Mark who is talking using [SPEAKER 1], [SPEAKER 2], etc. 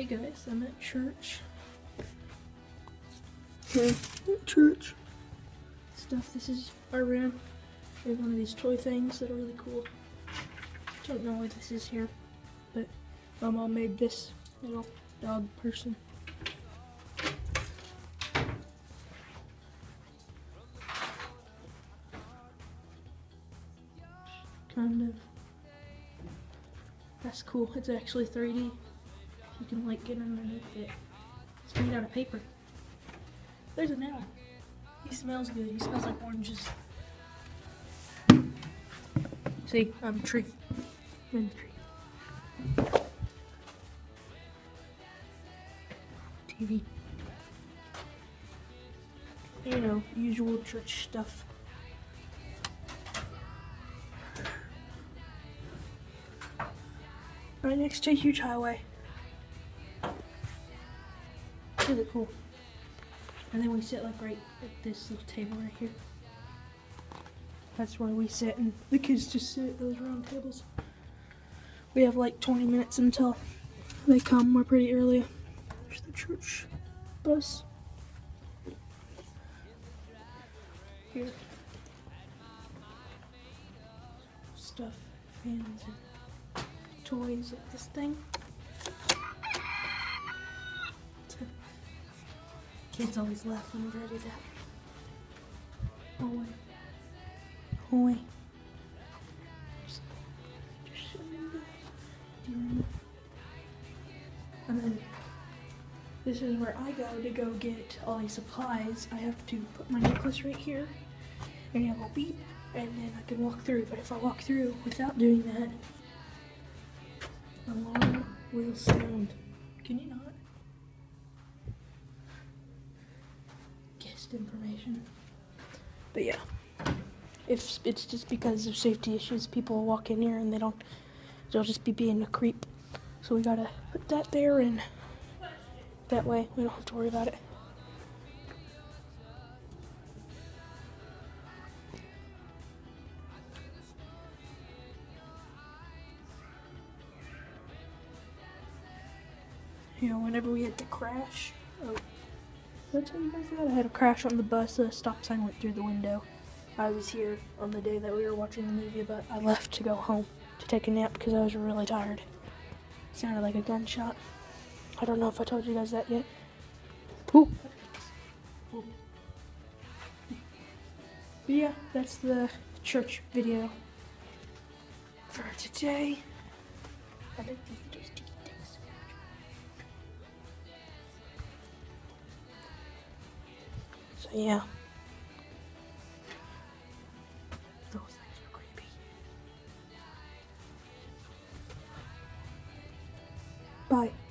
[SPEAKER 1] Hey guys, I'm at church.
[SPEAKER 2] At church.
[SPEAKER 1] Stuff, this is our room. We have one of these toy things that are really cool. Don't know why this is here, but my mom made this little dog person. Kind of. That's cool. It's actually 3D. You can like get underneath it. It's made out of paper. There's an owl. He smells good. He smells like oranges. See, I'm a tree. I'm in the tree. TV. You know, usual church stuff. Right next to a huge highway. Really cool. And then we sit like right at this little table right here. That's where we sit, and the kids just sit at those round tables. We have like 20 minutes until they come. We're pretty early. There's the church bus. Here. Stuff, fans, and toys like this thing. Kids always laugh whenever I do that. Hallway. Hallway. Just showing you guys. Mm. And then this is where I go to go get all these supplies. I have to put my necklace right here, and it will beep, and then I can walk through. But if I walk through without doing that, the alarm will sound. Can you not? Guest information. But yeah, if it's just because of safety issues, people walk in here and they don't, they'll just be being a creep. So we gotta put that there, and that way we don't have to worry about it. You know, whenever we had to crash, oh, I tell you guys that? I had a crash on the bus, the stop sign went through the window. I was here on the day that we were watching the movie, but I left to go home to take a nap because I was really tired. Sounded like a gunshot. I don't know if I told you guys that yet. Ooh. Yeah, that's the church video for today. So yeah. Those things are creepy. Bye.